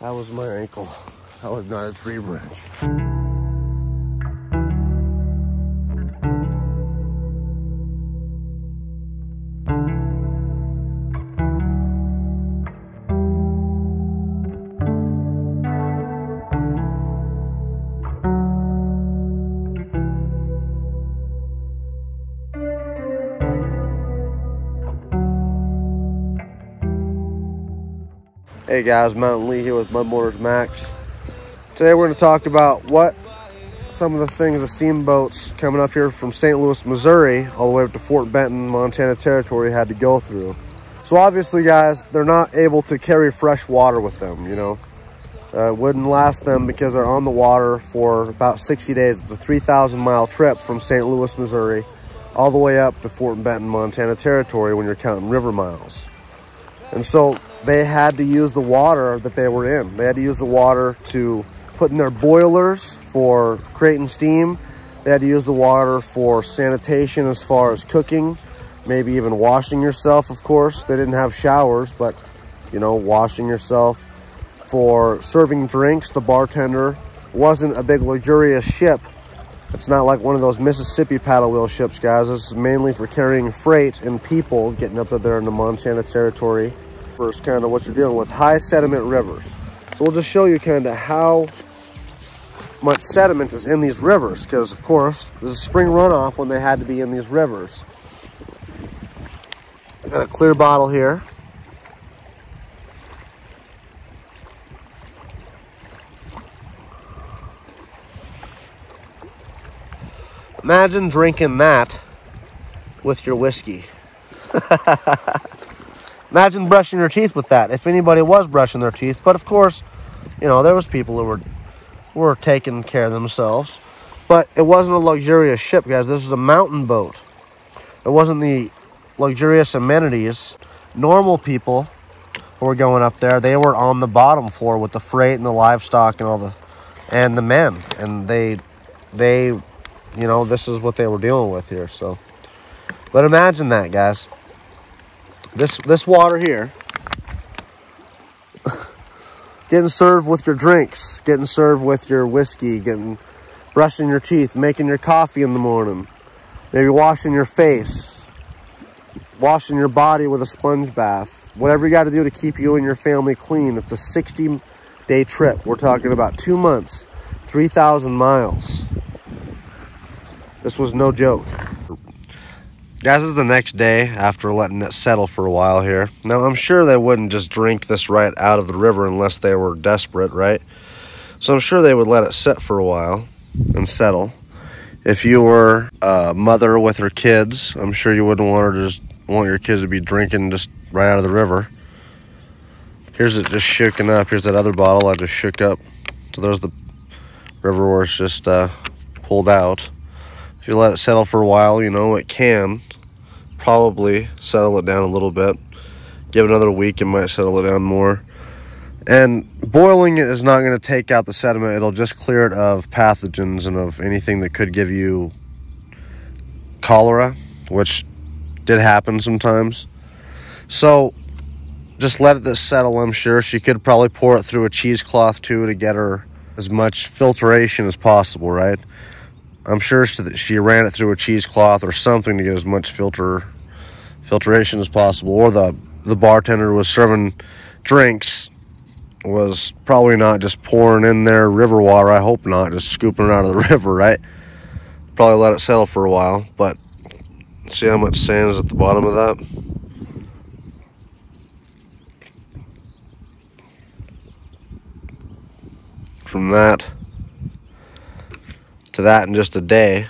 That was my ankle. That was not a tree branch. Hey guys, Mountain Lee here with Mud Motors Max. Today we're going to talk about what some of the things the steamboats coming up here from St. Louis, Missouri, all the way up to Fort Benton, Montana Territory had to go through. So obviously, guys, they're not able to carry fresh water with them, you know. Uh, wouldn't last them because they're on the water for about 60 days. It's a 3,000 mile trip from St. Louis, Missouri, all the way up to Fort Benton, Montana Territory when you're counting river miles. And so they had to use the water that they were in. They had to use the water to put in their boilers for creating steam. They had to use the water for sanitation as far as cooking, maybe even washing yourself, of course. They didn't have showers, but, you know, washing yourself. For serving drinks, the bartender wasn't a big luxurious ship. It's not like one of those Mississippi paddle wheel ships, guys. This is mainly for carrying freight and people getting up there in the Montana Territory kind of what you're dealing with, high sediment rivers. So we'll just show you kind of how much sediment is in these rivers, because of course, there's a spring runoff when they had to be in these rivers. I got a clear bottle here. Imagine drinking that with your whiskey. Imagine brushing your teeth with that, if anybody was brushing their teeth. But of course, you know, there was people who were were taking care of themselves. But it wasn't a luxurious ship, guys. This is a mountain boat. It wasn't the luxurious amenities. Normal people who were going up there, they were on the bottom floor with the freight and the livestock and all the and the men. And they they you know, this is what they were dealing with here. So but imagine that, guys. This this water here getting served with your drinks, getting served with your whiskey, getting brushing your teeth, making your coffee in the morning, maybe washing your face, washing your body with a sponge bath, whatever you got to do to keep you and your family clean. It's a 60 day trip. We're talking about two months, 3,000 miles. This was no joke. Guys, this is the next day after letting it settle for a while here. Now, I'm sure they wouldn't just drink this right out of the river unless they were desperate, right? So I'm sure they would let it sit for a while and settle. If you were a mother with her kids, I'm sure you wouldn't want her to just want your kids to be drinking just right out of the river. Here's it just shaking up. Here's that other bottle I just shook up. So there's the river where it's just uh, pulled out. You let it settle for a while, you know, it can probably settle it down a little bit. Give it another week, it might settle it down more. And boiling it is not going to take out the sediment. It'll just clear it of pathogens and of anything that could give you cholera, which did happen sometimes. So just let it settle, I'm sure. She could probably pour it through a cheesecloth too to get her as much filtration as possible, right? I'm sure she ran it through a cheesecloth or something to get as much filter filtration as possible. Or the the bartender was serving drinks was probably not just pouring in their river water. I hope not, just scooping it out of the river, right? Probably let it settle for a while, but see how much sand is at the bottom of that. From that to that in just a day.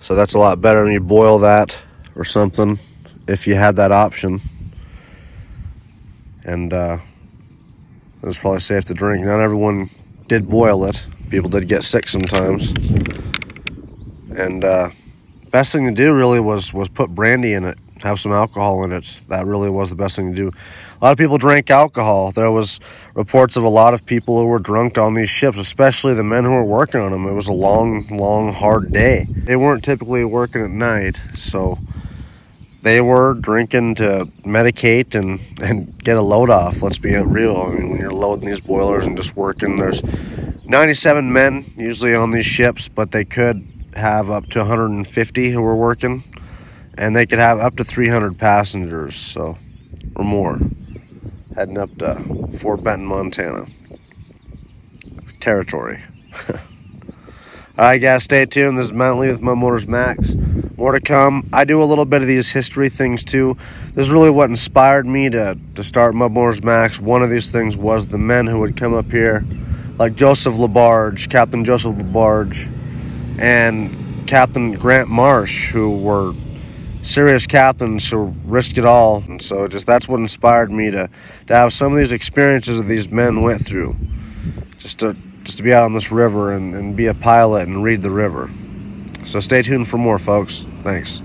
So that's a lot better than you boil that or something if you had that option. And uh, it was probably safe to drink. Not everyone did boil it. People did get sick sometimes. And uh, best thing to do really was was put brandy in it, have some alcohol in it. That really was the best thing to do. A lot of people drank alcohol. There was reports of a lot of people who were drunk on these ships, especially the men who were working on them. It was a long, long, hard day. They weren't typically working at night, so they were drinking to medicate and, and get a load off. Let's be real. I mean, when you're loading these boilers and just working, there's 97 men usually on these ships, but they could have up to 150 who were working, and they could have up to 300 passengers, so or more, heading up to Fort Benton, Montana territory. All right, guys, stay tuned. This is Mount Lee with Mud Motors Max. More to come. I do a little bit of these history things too. This is really what inspired me to, to start Mud Motors Max. One of these things was the men who would come up here, like Joseph LaBarge, Captain Joseph LaBarge, and Captain Grant Marsh, who were serious captains who risked it all. And so just that's what inspired me to, to have some of these experiences that these men went through. Just to just to be out on this river and, and be a pilot and read the river. So stay tuned for more, folks. Thanks.